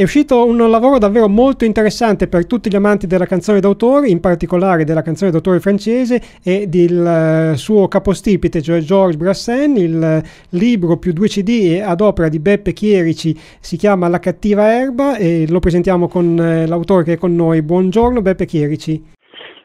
È uscito un lavoro davvero molto interessante per tutti gli amanti della canzone d'autore, in particolare della canzone d'autore francese e del uh, suo capostipite, cioè Georges Brassens. Il libro più due CD ad opera di Beppe Chierici si chiama La cattiva erba e lo presentiamo con uh, l'autore che è con noi. Buongiorno Beppe Chierici.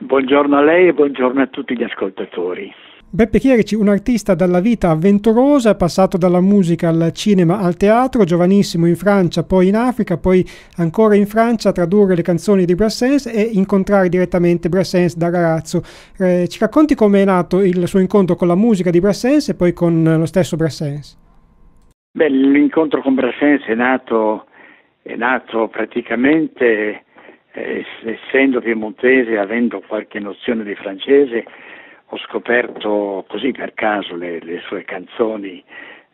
Buongiorno a lei e buongiorno a tutti gli ascoltatori. Beppe Chierici, un artista dalla vita avventurosa, passato dalla musica al cinema al teatro, giovanissimo in Francia, poi in Africa, poi ancora in Francia a tradurre le canzoni di Brassens e incontrare direttamente Brassens da ragazzo. Eh, ci racconti come è nato il suo incontro con la musica di Brassens e poi con lo stesso Brassens? Beh, l'incontro con Brassens è nato, è nato praticamente, eh, essendo piemontese, avendo qualche nozione di francese, ho scoperto così per caso le, le sue canzoni,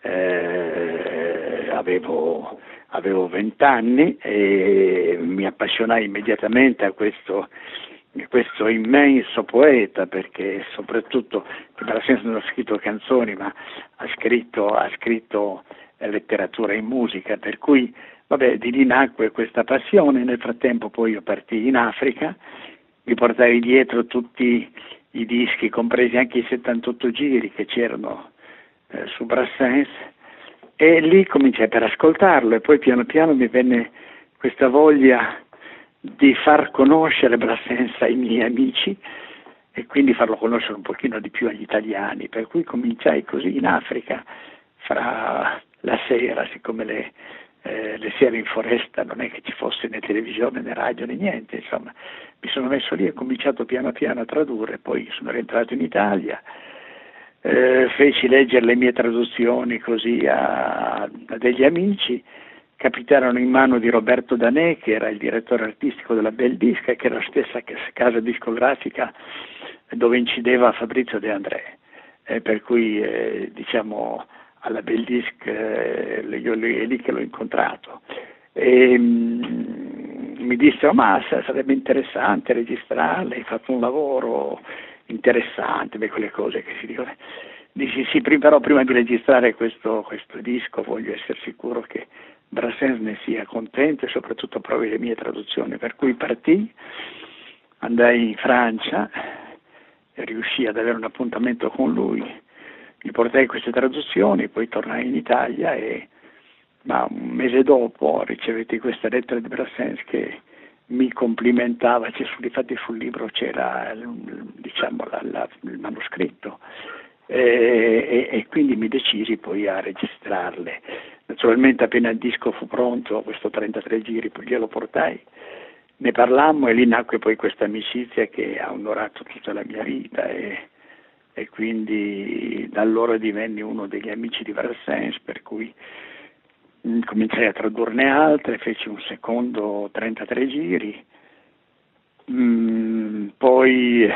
eh, avevo, avevo vent'anni e mi appassionai immediatamente a questo, questo immenso poeta perché soprattutto per senso non ha scritto canzoni ma ha scritto, ha scritto letteratura e musica per cui vabbè, di lì nacque questa passione. Nel frattempo poi io partii in Africa mi portai dietro tutti i dischi, compresi anche i 78 giri che c'erano eh, su Brassens, e lì cominciai per ascoltarlo e poi piano piano mi venne questa voglia di far conoscere Brassens ai miei amici e quindi farlo conoscere un pochino di più agli italiani, per cui cominciai così in Africa, fra la sera, siccome le, eh, le sere in foresta non è che ci fosse né televisione né radio né niente, insomma, sono messo lì e ho cominciato piano piano a tradurre, poi sono rientrato in Italia, eh, feci leggere le mie traduzioni così a, a, degli amici, capitarono in mano di Roberto Danè, che era il direttore artistico della Bel Disca, che era la stessa casa discografica dove incideva Fabrizio De André, eh, per cui eh, diciamo alla Bel Disc, eh, io è lì che l'ho incontrato. E, mm, mi dissero ma sarebbe interessante registrarle, hai fatto un lavoro interessante, beh, quelle cose che si dicono. Dici sì, però prima di registrare questo, questo disco voglio essere sicuro che Brassens ne sia contento e soprattutto approvi le mie traduzioni, per cui partì, andai in Francia, riuscì ad avere un appuntamento con lui, gli portai queste traduzioni, poi tornai in Italia e ma un mese dopo ricevetti questa lettera di Brassens che mi complimentava, cioè, infatti sul libro c'era diciamo, la, la, il manoscritto e, e, e, quindi mi decisi poi a registrarle. Naturalmente appena il disco fu pronto, questo 33 giri, glielo portai, ne parlammo e lì nacque poi questa amicizia che ha onorato tutta la mia vita e, e quindi da allora divenni uno degli amici di Brassens per cui cominciai a tradurne altre, feci un secondo 33 giri, mm, poi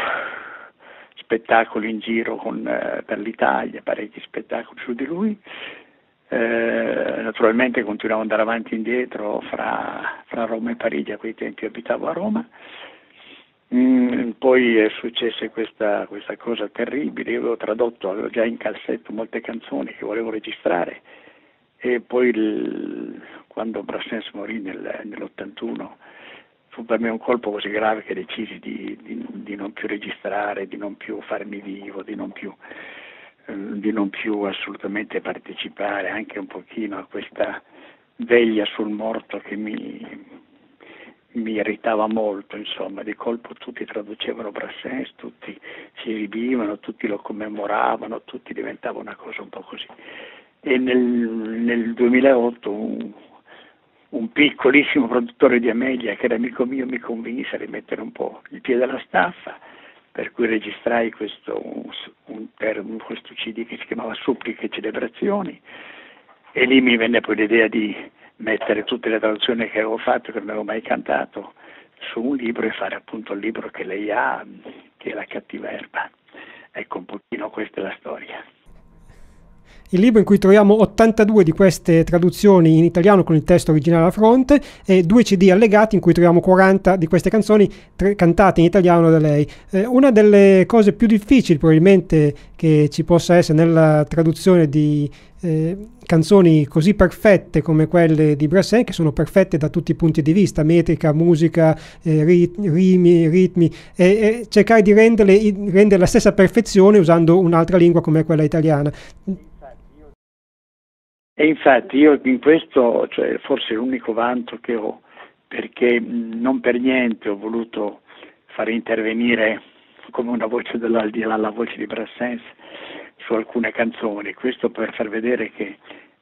spettacoli in giro con, eh, per l'Italia, parecchi spettacoli su di lui. Eh, naturalmente continuavo ad andare avanti e indietro fra, fra, Roma e Parigi, a quei tempi abitavo a Roma. Mm, poi è successa questa, questa cosa terribile, io avevo tradotto, avevo già in calzetto molte canzoni che volevo registrare e poi il, quando Brassens morì nel, nell'81 fu per me un colpo così grave che decisi di, di, di, non più registrare, di non più farmi vivo, di non più, eh, di non più assolutamente partecipare anche un pochino a questa veglia sul morto che mi, mi irritava molto, insomma, di colpo tutti traducevano Brassens, tutti si esibivano, tutti lo commemoravano, tutti diventava una cosa un po' così e nel, nel 2008 un, un, piccolissimo produttore di Amelia che era amico mio mi convinse a rimettere un po' il piede alla staffa per cui registrai questo, un, un, questo CD che si chiamava Suppliche e Celebrazioni e lì mi venne poi l'idea di mettere tutte le traduzioni che avevo fatto, che non avevo mai cantato, su un libro e fare appunto il libro che lei ha, che è La cattiva erba. Ecco un pochino questa è la storia. Il libro in cui troviamo 82 di queste traduzioni in italiano con il testo originale a fronte e due CD allegati in cui troviamo 40 di queste canzoni cantate in italiano da lei. Eh, una delle cose più difficili probabilmente che ci possa essere nella traduzione di eh, canzoni così perfette come quelle di Brassens, che sono perfette da tutti i punti di vista, metrica, musica, eh, ritmi, ritmi, e, e cercare di renderle, rendere la stessa perfezione usando un'altra lingua come quella italiana. E infatti io in questo, cioè, forse l'unico vanto che ho, perché non per niente ho voluto far intervenire come una voce dell'aldilà la voce di Brassens su alcune canzoni, questo per far vedere che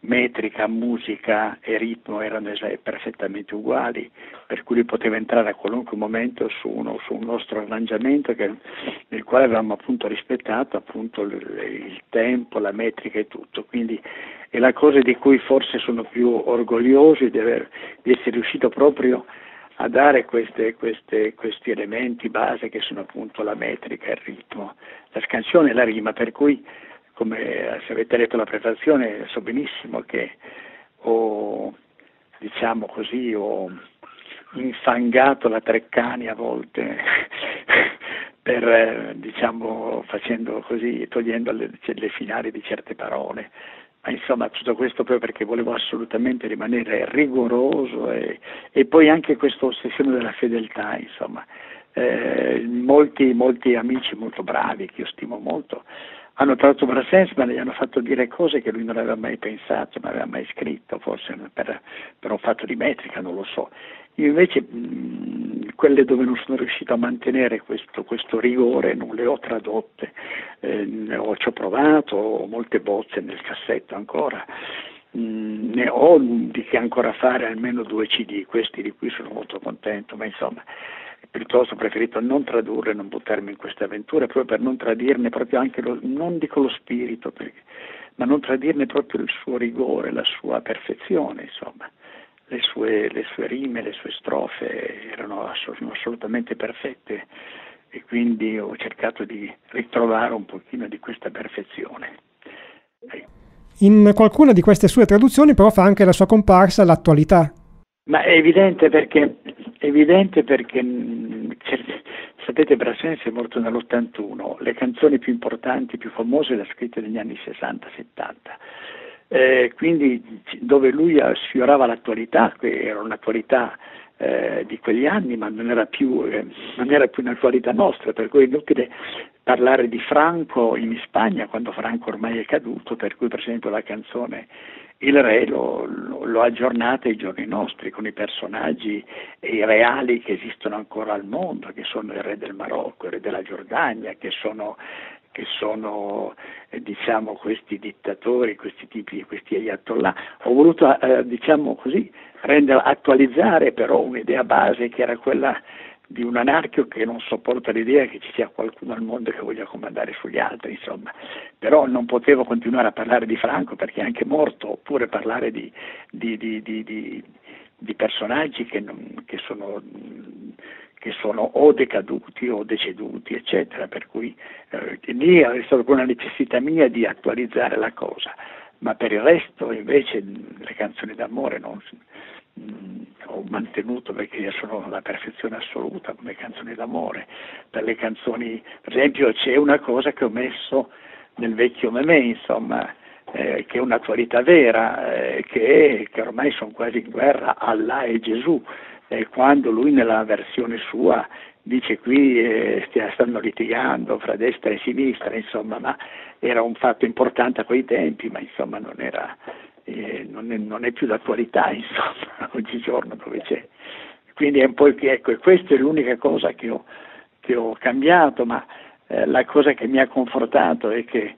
metrica, musica e ritmo erano perfettamente uguali, per cui poteva entrare a qualunque momento su, uno, su un nostro arrangiamento che, nel quale avevamo appunto rispettato appunto il, il, tempo, la metrica e tutto. Quindi è la cosa di cui forse sono più orgoglioso di, aver, di essere riuscito proprio a dare queste, queste, questi elementi base che sono appunto la metrica, il ritmo, la scansione e la rima, per cui come se avete letto la prefazione so benissimo che ho, diciamo così, ho infangato la Treccani a volte per, diciamo, facendo così, togliendo le, le finali di certe parole. Ma insomma tutto questo proprio perché volevo assolutamente rimanere rigoroso e, e poi anche questa ossessione della fedeltà, insomma. Eh, molti, molti amici molto bravi che io stimo molto hanno tratto Brassens ma gli hanno fatto dire cose che lui non aveva mai pensato, non aveva mai scritto, forse per, per un fatto di metrica, non lo so. Io invece mh, quelle dove non sono riuscito a mantenere questo, questo rigore non le ho tradotte, eh, ho, ci ho provato, ho molte bozze nel cassetto ancora, mh, ne ho di che ancora fare almeno due CD, questi di cui sono molto contento, ma insomma piuttosto ho preferito non tradurre, non buttarmi in queste avventure, proprio per non tradirne proprio anche, lo, non dico lo spirito, perché, ma non tradirne proprio il suo rigore, la sua perfezione, insomma. Le sue, le sue rime, le sue strofe erano assolutamente perfette e quindi ho cercato di ritrovare un pochino di questa perfezione. In qualcuna di queste sue traduzioni però fa anche la sua comparsa l'attualità. Ma è evidente perché evidente perché mm, sapete Brassens è morto nell'81, le canzoni più importanti, più famose le ha scritte negli anni 60-70. Eh, quindi dove lui sfiorava l'attualità, che era un'attualità eh, di quegli anni, ma non era, più, eh, non era più un'attualità nostra, per cui è inutile parlare di Franco in Spagna quando Franco ormai è caduto, per cui per esempio la canzone il re lo, lo, lo aggiornate ai giorni nostri con i personaggi e i reali che esistono ancora al mondo, che sono il re del Marocco, il re della Giordania, che sono, che sono eh, diciamo, questi dittatori, questi tipi, questi ayatollah. Ho voluto eh, diciamo così, rendere, attualizzare però un'idea base che era quella di un anarchio che non sopporta l'idea che ci sia qualcuno al mondo che voglia comandare sugli altri, insomma. Però non potevo continuare a parlare di Franco perché è anche morto, oppure parlare di, di, di, di personaggi che, non, che, sono, che, sono, o decaduti o deceduti, eccetera. Per cui eh, lì è stata una necessità mia di attualizzare la cosa, ma per il resto invece le canzoni d'amore non ho mantenuto perché sono la perfezione assoluta come canzoni d'amore. Per le canzoni, per esempio, c'è una cosa che ho messo nel vecchio Memè, insomma, eh, che è un'attualità vera, eh, che, che, ormai sono quasi in guerra, Allah e Gesù, eh, quando lui nella versione sua dice qui eh, stanno litigando fra destra e sinistra, insomma, ma era un fatto importante a quei tempi, ma insomma non era eh, non, è, non, è, più d'attualità, insomma, oggigiorno dove c'è. Quindi è un po' che, ecco, questa è l'unica cosa che ho, che ho cambiato, ma eh, la cosa che mi ha confortato è che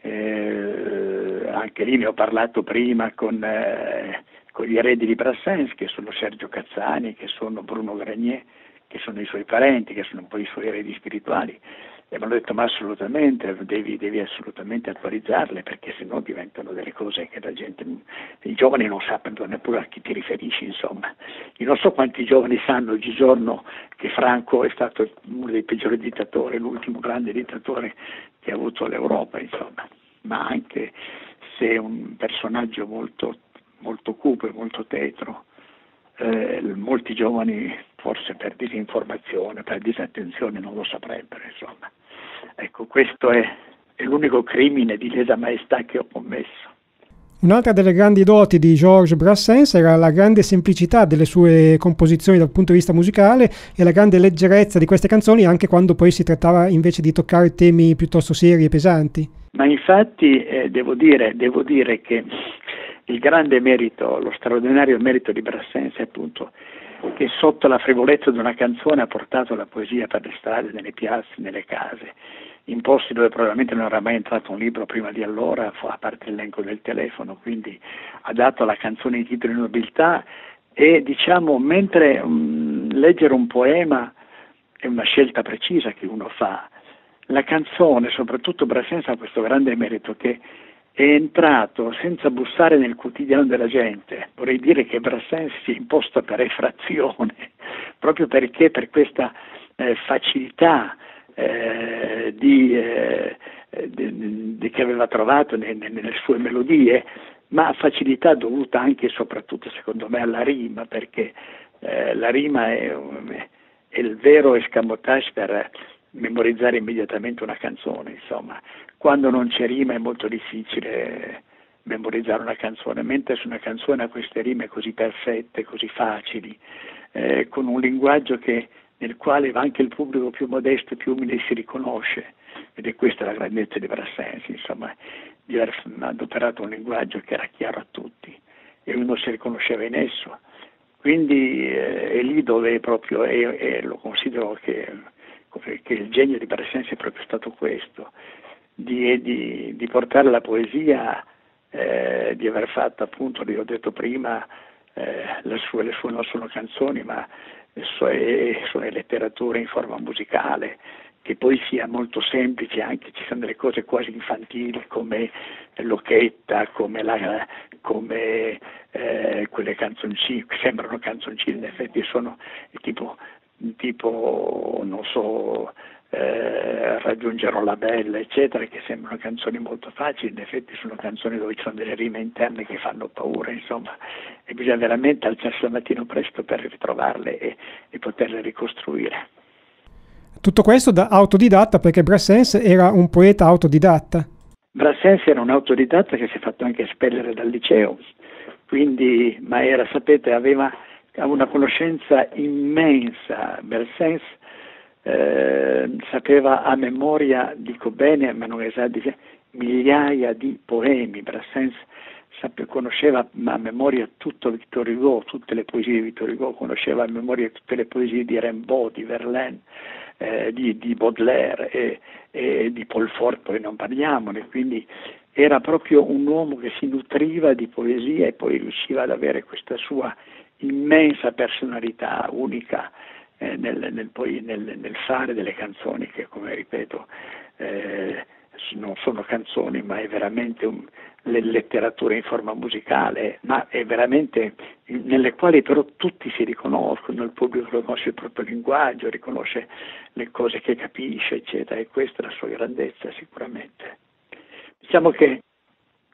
eh, anche lì ne ho parlato prima con, eh, con gli eredi di Brassens, che sono Sergio Cazzani, che sono Bruno Granier, che sono i suoi parenti, che sono un po' i suoi eredi spirituali e mi hanno detto ma assolutamente, devi, devi assolutamente attualizzarle perché sennò diventano delle cose che la gente, i giovani non sappiano neppure a chi ti riferisci insomma. Io non so quanti giovani sanno oggigiorno che Franco è stato uno dei peggiori dittatori, l'ultimo grande dittatore che ha avuto l'Europa insomma, ma anche sé un personaggio molto, molto cupo e molto tetro. Eh, molti giovani, forse per disinformazione, per disattenzione, non lo saprebbero, insomma. Ecco, questo è, è l'unico crimine di lesa maestà che ho commesso. Un'altra delle grandi doti di Georges Brassens era la grande semplicità delle sue composizioni dal punto di vista musicale e la grande leggerezza di queste canzoni anche quando poi si trattava invece di toccare temi piuttosto seri e pesanti. Ma infatti eh, devo, dire, devo dire che il grande merito, lo straordinario merito di Brassens è appunto che sotto la frivolezza di una canzone ha portato la poesia per le strade, nelle piazze, nelle case in posti dove probabilmente non era mai entrato un libro prima di allora, a parte l'elenco del telefono, quindi ha dato alla canzone i titoli di nobiltà e diciamo mentre um, leggere un poema è una scelta precisa che uno fa, la canzone, soprattutto Brassens ha questo grande merito che è entrato senza bussare nel quotidiano della gente. Vorrei dire che Brassens si è imposto per effrazione, proprio perché per questa eh, facilità eh, di, eh, di, di, che aveva trovato nelle, nelle sue melodie, ma facilità dovuta anche e soprattutto secondo me alla rima, perché eh, la rima è, è, il vero escamotage per memorizzare immediatamente una canzone, insomma, quando non c'è rima è molto difficile memorizzare una canzone, mentre su una canzone ha queste rime così perfette, così facili, eh, con un linguaggio che nel quale anche il pubblico più modesto e più umile si riconosce, ed è questa la grandezza di Brassens, insomma, di aver adoperato un linguaggio che era chiaro a tutti e uno si riconosceva in esso. Quindi eh, è lì dove proprio, e, lo considero che, che, il genio di Brassens è proprio stato questo, di, di, di portare la poesia, eh, di aver fatto appunto, ho detto prima, eh, le, sue, le sue non sono canzoni, ma sulle, sulle letterature in forma musicale, che poi sia molto semplice, anche ci sono delle cose quasi infantili come l'occhetta, come, la, come eh, quelle canzoncine, che sembrano canzoncine, in effetti sono tipo, tipo non so, eh, raggiungerò la bella, eccetera, che sembrano canzoni molto facili, in effetti sono canzoni dove ci sono delle rime interne che fanno paura, insomma, e bisogna veramente alzarsi al mattino presto per ritrovarle e, e poterle ricostruire. Tutto questo da autodidatta perché Brassens era un poeta autodidatta. Brassens era un autodidatta che si è fatto anche espellere dal liceo, quindi, ma era, sapete, aveva una conoscenza immensa. Brassens eh, sapeva a memoria, dico bene, ma non esatto, migliaia di poemi, sape, conosceva a memoria tutto Victor Hugo, tutte le poesie di Victor Hugo, conosceva a memoria tutte le poesie di Rimbaud, di Verlaine, eh, di, di, Baudelaire e, e, di Paul Fort, poi non parliamone, quindi era proprio un uomo che si nutriva di poesia e poi riusciva ad avere questa sua immensa personalità unica eh, nel, nel, poi, nel, nel, fare delle canzoni che, come ripeto, eh, non sono canzoni, ma è veramente un, le letterature in forma musicale, ma è veramente nelle quali però tutti si riconoscono, il pubblico riconosce il proprio linguaggio, riconosce le cose che capisce, eccetera, e questa è la sua grandezza sicuramente. Diciamo che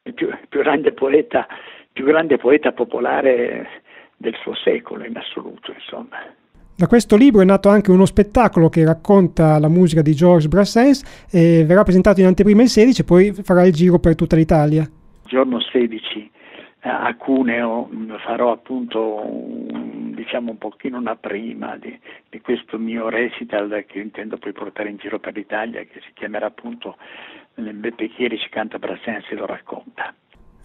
il più, più grande poeta, più grande poeta popolare del suo secolo in assoluto, insomma. Da questo libro è nato anche uno spettacolo che racconta la musica di Georges Brassens e verrà presentato in anteprima il 16 e poi farà il giro per tutta l'Italia. Il giorno 16 eh, a Cuneo farò appunto un, diciamo un pochino una prima di, di, questo mio recital che intendo poi portare in giro per l'Italia che si chiamerà appunto Beppe Chierici canta Brassens e lo racconta.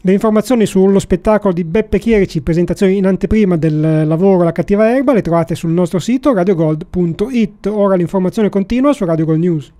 Le informazioni sullo spettacolo di Beppe Chierici, presentazione in anteprima del lavoro La cattiva erba, le trovate sul nostro sito radiogold.it. Ora l'informazione continua su Radio Gold News.